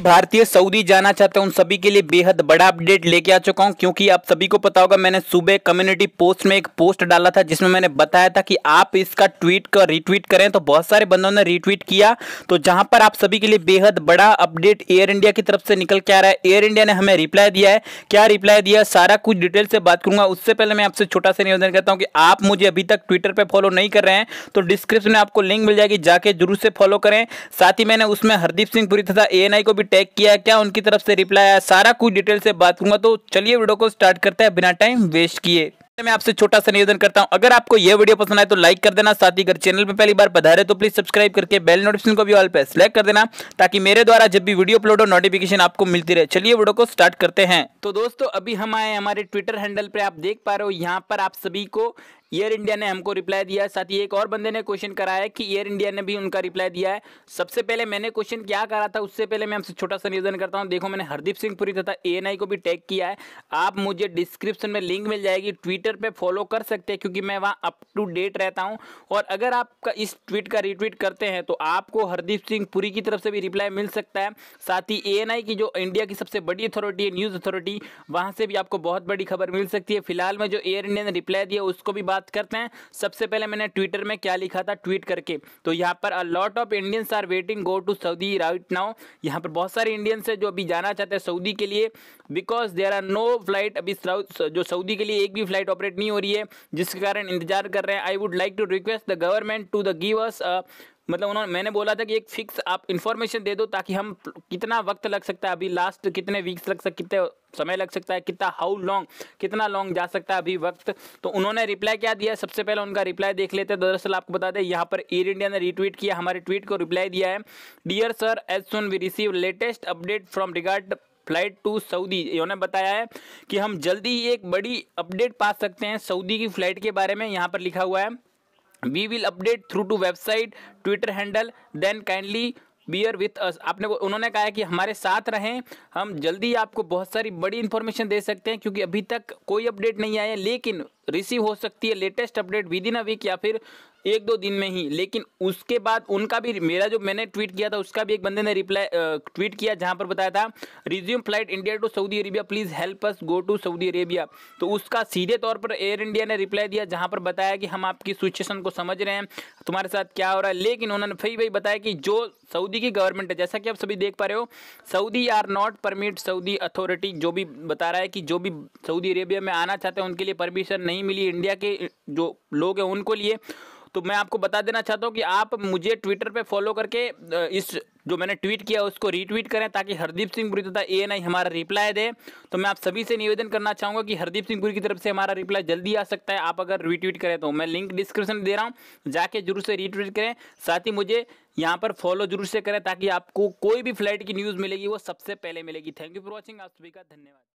भी भारतीय सऊदी जाना चाहते हैं उन सभी के लिए बेहद बड़ा अपडेट लेके आ चुका हूँ, क्योंकि आप सभी को पता होगा, मैंने सुबह कम्युनिटी पोस्ट में एक पोस्ट डाला था, जिसमें मैंने बताया था कि आप इसका ट्वीट का रिट्वीट करें तो बहुत सारे बंदों ने रिट्वीट किया। तो जहाँ पर आप सभी के लिए बेहद बड़ा अपडेट एयर इंडिया की तरफ़ से निकल के आ रहा है। एयर इंडिया ने हमें रिप्लाई दिया है। क्या रिप्लाई दिया सारा कुछ डिटेल से बात करूँगा। उससे पहले मैं आपसे छोटा सा निवेदन करता हूँ कि आप मुझे अभी तक ट्विटर पर फॉलो नहीं कर रहे हैं तो डिस्क्रिप्शन में आपको लिंक मिल जाएगी, जाके ज़रूर से फॉलो करें। साथ ही मैंने उसमें हरदीप सिंह पुरी तथा एएनआई को भी टैग किया, क्या उनकी तरफ़ से रिप्लाई आया, सारा कुछ डिटेल से बात करूँगा तो चलिए वीडियो को स्टार्ट करते हैं, बिना टाइम वेस्ट किए। मैं आपसे छोटा सा निवेदन करता हूँ, अगर आपको यह वीडियो पसंद आए तो लाइक कर देना, साथ ही अगर चैनल पर पहली बार पधारे तो प्लीज़ सब्सक्राइब करके बेल नोटिफिकेशन को भी ऑल पे सिलेक्ट कर देना, ताकि मेरे द्वारा जब भी वीडियो अपलोड हो नोटिफिकेशन आपको मिलती रहे। चलिए वीडियो को स्टार्ट करते हैं। तो दोस्तों, अभी हम आए हमारे ट्विटर हैंडल पर आप देख पा रहे हो, यहाँ पर आप सभी को एयर इंडिया ने हमको रिप्लाई दिया। है साथ ही एक और बंदे ने क्वेश्चन करा है कि एयर इंडिया ने भी उनका रिप्लाई दिया है। सबसे पहले मैंने क्वेश्चन क्या करा था, उससे पहले मैं आपसे छोटा सा निवेदन करता हूँ। देखो, मैंने हरदीप सिंह पुरी तथा एएनआई को भी टैग किया है। आप मुझे डिस्क्रिप्शन में लिंक मिल जाएगी। ट्विटर पर फॉलो कर सकते हैं, क्योंकि मैं वहाँ अप टू डेट रहता हूँ। और अगर आपका इस ट्वीट का रिट्वीट करते हैं तो आपको हरदीप सिंह पुरी की तरफ़ से भी रिप्लाई मिल सकता है। साथ ही एएनआई की जो इंडिया की सबसे बड़ी अथॉरिटी है न्यूज़ अथॉरिटी वहाँ से भी आपको बहुत बड़ी खबर मिल सकती है। फ़िलहाल में जो एयर इंडिया ने रिप्लाई दिया, उसको भी बात करते हैं। सबसे पहले मैंने ट्विटर में क्या लिखा था? ट्वीट करके। तो यहाँ पर a lot of Indians are waiting go to Saudi right now यहाँ पर बहुत सारे इंडियंस है जो अभी जाना चाहते हैं सऊदी के लिए। Because there are no flight अभी जो सऊदी के लिए एक भी फ़्लाइट ऑपरेट नहीं हो रही है, जिसके कारण इंतज़ार कर रहे हैं। I would like to request the government to the give us मतलब उन्होंने, मैंने बोला था कि एक फिक्स आप इन्फॉर्मेशन दे दो ताकि हम कितना वक्त लग सकता है अभी लास्ट कितने वीक्स लग सकते कितने समय लग सकता है, कितना हाउ लॉन्ग कितना लॉन्ग जा सकता है अभी वक्त। तो उन्होंने रिप्लाई क्या दिया सबसे पहले उनका रिप्लाई देख लेते हैं। दरअसल आपको बता दें, यहाँ पर एयर इंडिया ने रिट्वीट किया, हमारे ट्वीट को रिप्लाई दिया है। Dear sir as soon we receive latest update from regard flight to Saudi इन्होंने बताया है कि हम जल्दी ही एक बड़ी अपडेट पा सकते हैं सऊदी की फ़्लाइट के बारे में। यहाँ पर लिखा हुआ है we will update through to website Twitter handle then kindly bear with us आपने उन्होंने कहा है कि हमारे साथ रहें, हम जल्दी आपको बहुत सारी बड़ी इन्फॉर्मेशन दे सकते हैं, क्योंकि अभी तक कोई अपडेट नहीं आया लेकिन रिसीव हो सकती है latest update within a week या फिर एक दो दिन में ही। लेकिन उसके बाद उनका भी, मेरा जो मैंने ट्वीट किया था, उसका भी एक बंदे ने रिप्लाई ट्वीट किया जहाँ पर बताया था resume flight India to Saudi Arabia please help us go to Saudi Arabia तो उसका सीधे तौर पर एयर इंडिया ने रिप्लाई दिया जहाँ पर बताया कि हम आपकी सिचुएशन को समझ रहे हैं, तुम्हारे साथ क्या हो रहा है। लेकिन उन्होंने फिर वही बताया कि जो सऊदी की गवर्नमेंट है, जैसा कि आप सभी देख पा रहे हो Saudi are not permit Saudi authority जो भी बता रहा है कि जो भी सऊदी अरेबिया में आना चाहते हैं, उनके लिए परमिशन नहीं मिली इंडिया के जो लोग हैं उनको लिए। तो मैं आपको बता देना चाहता हूँ कि आप मुझे ट्विटर पे फॉलो करके इस जो मैंने ट्वीट किया उसको रीट्वीट करें ताकि हरदीप सिंह पुरी तथा ए हमारा रिप्लाई दे। तो मैं आप सभी से निवेदन करना चाहूँगा कि हरदीप सिंह पुरी की तरफ़ से हमारा रिप्लाई जल्दी आ सकता है। आप अगर रीट्वीट करें तो मैं लिंक डिस्क्रिप्शन दे रहा हूँ। जाके ज़रूर से रीट्वीट करें। साथ ही मुझे यहाँ पर फॉलो ज़रूर से करें ताकि आपको कोई भी फ़्लाइट की न्यूज़ मिलेगी, वो सबसे पहले मिलेगी। थैंक यू फॉर वॉचिंग आप सभी का धन्यवाद।